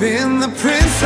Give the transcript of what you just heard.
been the prince